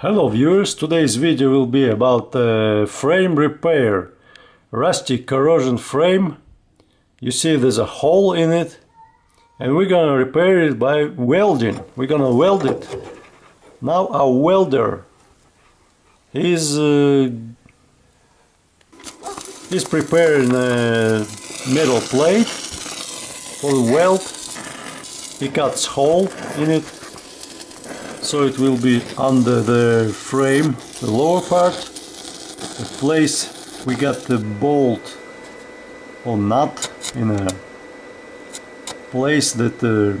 Hello viewers, today's video will be about uh, frame repair. Rusty corrosion frame. You see there's a hole in it and we're gonna repair it by welding. We're gonna weld it. Now our welder is uh, is preparing a metal plate for the weld. He cuts hole in it so it will be under the frame, the lower part, the place we got the bolt or nut in a place that uh,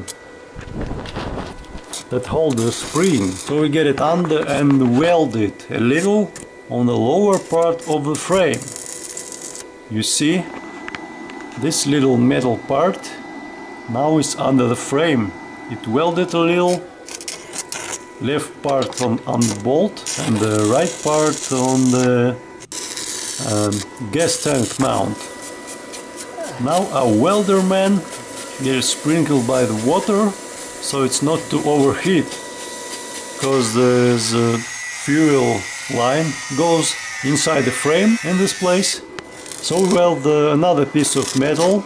that hold the spring. So we get it under and weld it a little on the lower part of the frame. You see this little metal part now is under the frame. It welded a little left part on, on the bolt and the right part on the um, gas tank mount. Now a welder man gets sprinkled by the water so it's not to overheat because there's a fuel line goes inside the frame in this place. So we weld uh, another piece of metal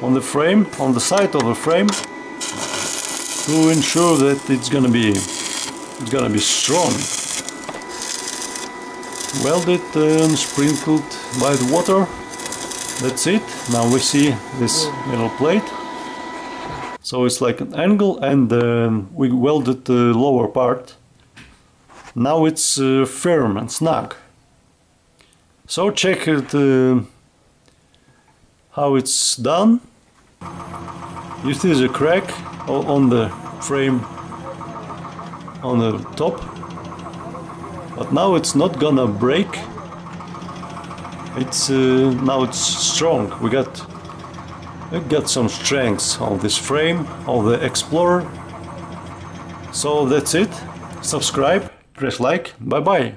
on the frame, on the side of the frame to ensure that it's gonna be it's gonna be strong. Welded and sprinkled by the water. That's it. Now we see this metal plate. So it's like an angle and um, we welded the lower part. Now it's uh, firm and snug. So check it uh, how it's done. You see the crack on the frame on the top. But now it's not gonna break. It's uh, now it's strong. We got we got some strength on this frame of the Explorer. So that's it. Subscribe press like. Bye bye